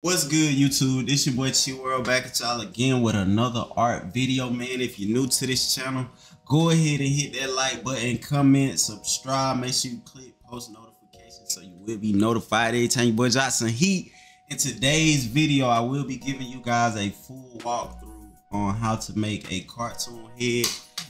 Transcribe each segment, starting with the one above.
What's good, YouTube? This your boy Chi World back at y'all again with another art video, man. If you're new to this channel, go ahead and hit that like button, comment, subscribe. Make sure you click post notifications so you will be notified every time your boy drops some heat. In today's video, I will be giving you guys a full walkthrough on how to make a cartoon head.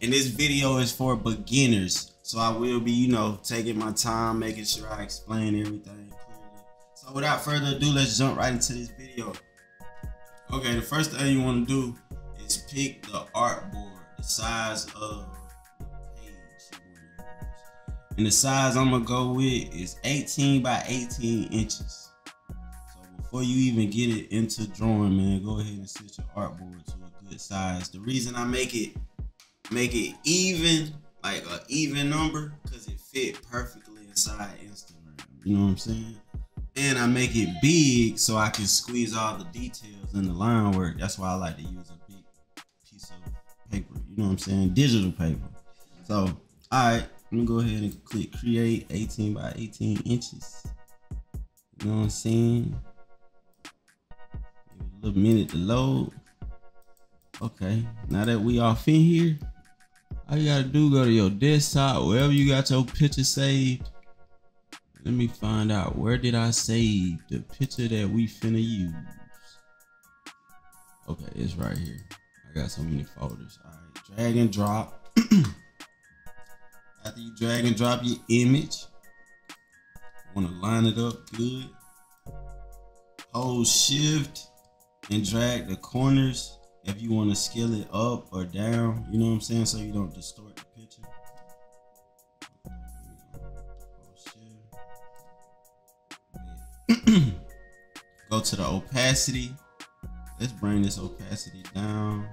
And this video is for beginners. So I will be, you know, taking my time, making sure I explain everything so without further ado, let's jump right into this video. Okay, the first thing you want to do is pick the artboard, the size of the page. And the size I'm gonna go with is 18 by 18 inches. So before you even get it into drawing, man, go ahead and set your artboard to a good size. The reason I make it make it even, like an even number, because it fit perfectly inside Instagram. You know what I'm saying? And I make it big so I can squeeze all the details in the line work. That's why I like to use a big piece of paper. You know what I'm saying? Digital paper. So, all right, let me go ahead and click create 18 by 18 inches. You know what I'm saying? Give a little minute to load. Okay, now that we off in here, all you gotta do go to your desktop, wherever you got your picture saved let me find out where did I save the picture that we finna use. Okay, it's right here. I got so many folders. All right, drag and drop. After you drag and drop your image, want to line it up good. Hold shift and drag the corners if you want to scale it up or down. You know what I'm saying? So you don't distort To the opacity. Let's bring this opacity down.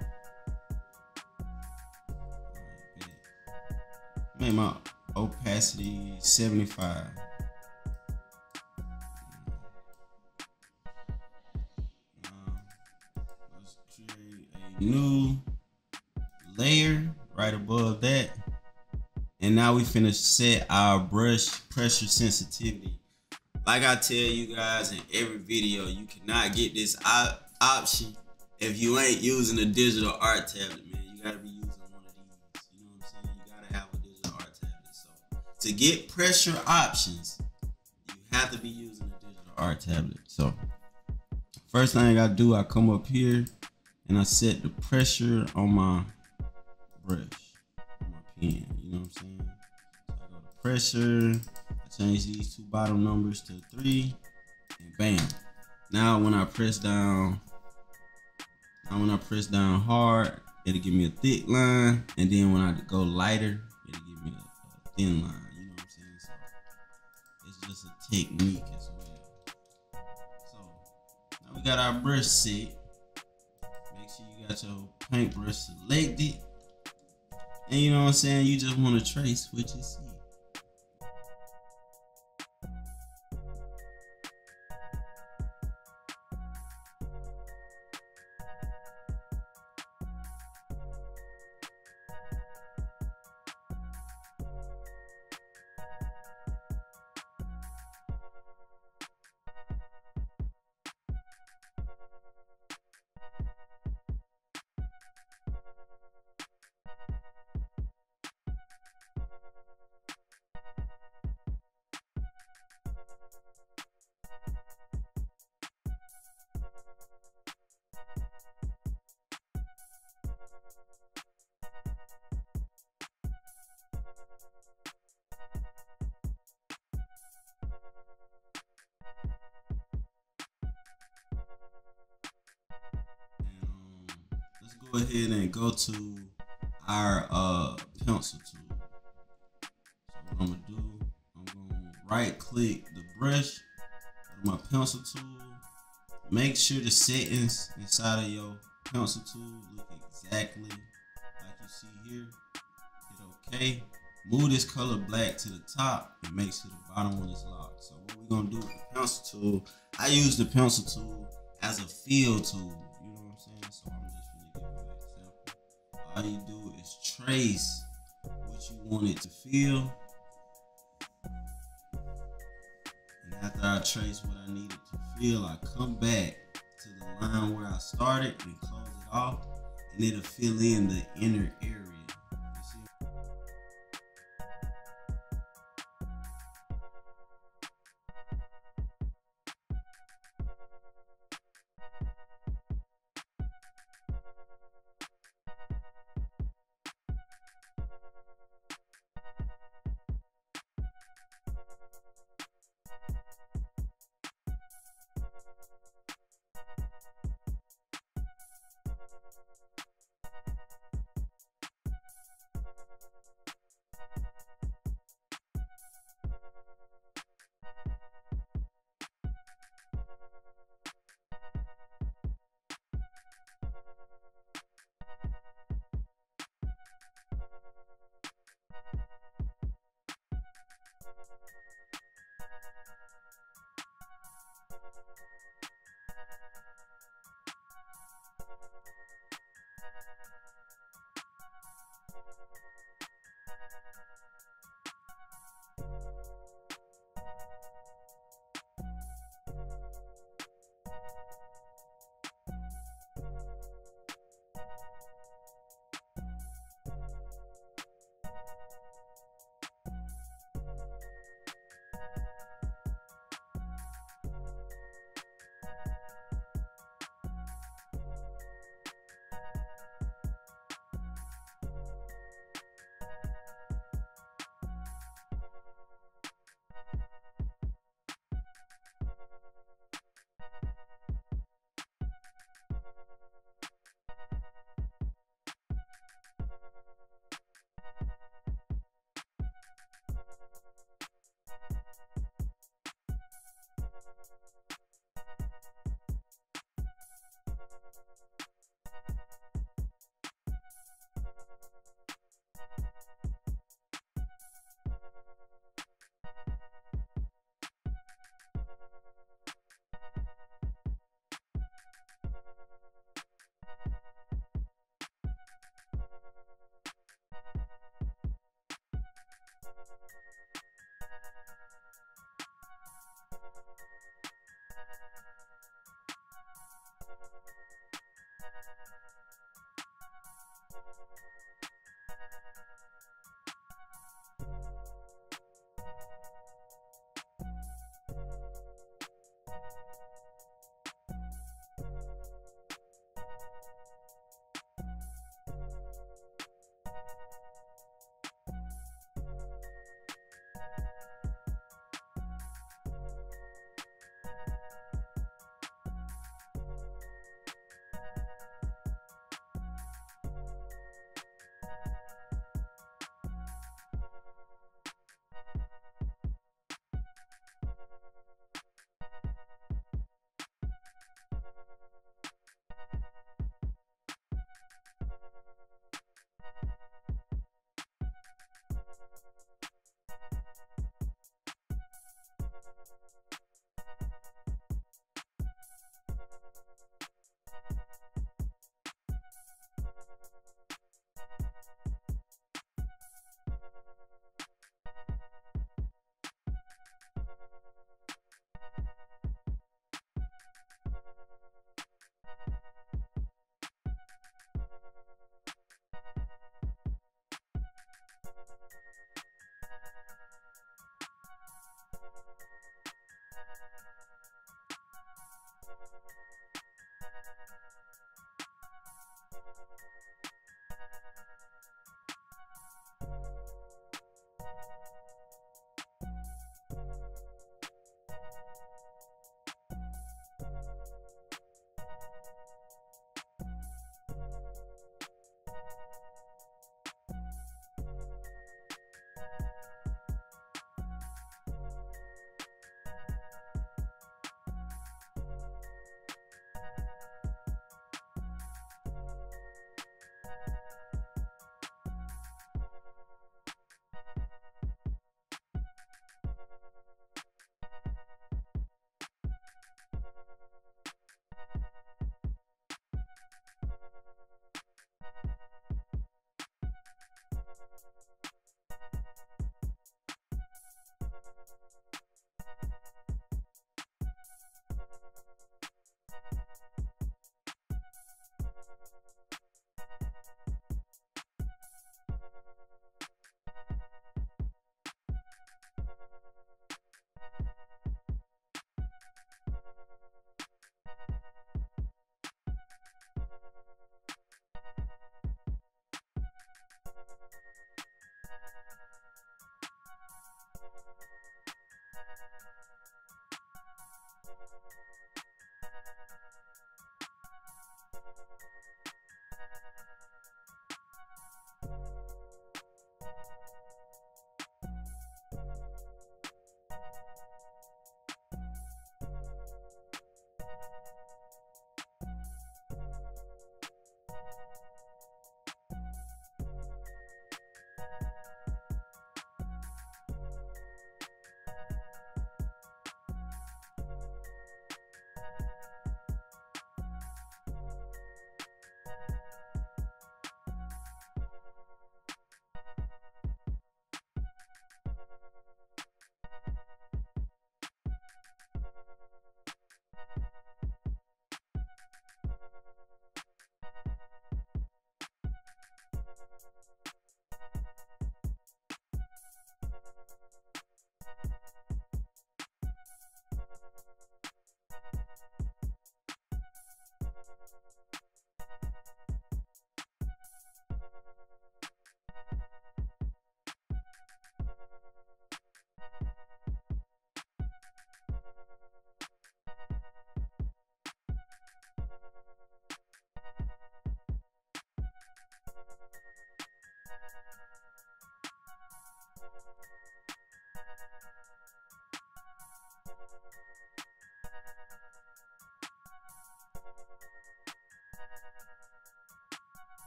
Make my opacity 75. let's create a new layer right above that. And now we finish set our brush pressure sensitivity like I tell you guys in every video, you cannot get this op option if you ain't using a digital art tablet, man. You gotta be using one of these. You know what I'm saying? You gotta have a digital art tablet. So to get pressure options, you have to be using a digital art tablet. So first thing I do, I come up here and I set the pressure on my brush, on my pen. You know what I'm saying? So I go to pressure change these two bottom numbers to three, and bam. Now when I press down, now when I press down hard, it'll give me a thick line, and then when I go lighter, it'll give me a, a thin line. You know what I'm saying? So it's just a technique as well. So now we got our brush set. Make sure you got your paintbrush selected. And you know what I'm saying? You just want to trace what you see. Go ahead and go to our uh, pencil tool. So what I'm gonna do, I'm gonna right click the brush, my pencil tool. Make sure the settings inside of your pencil tool look exactly like you see here. Hit OK. Move this color black to the top and make sure the bottom one is locked. So what we're gonna do with the pencil tool, I use the pencil tool as a fill tool. You know what I'm saying? So I'm just all you do is trace what you want it to feel. And after I trace what I need it to feel, I come back to the line where I started and close it off, and it'll fill in the inner area.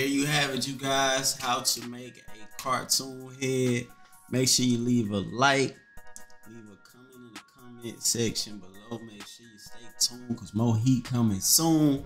There you have it, you guys. How to make a cartoon head. Make sure you leave a like, leave a comment in the comment section below. Make sure you stay tuned because more heat coming soon.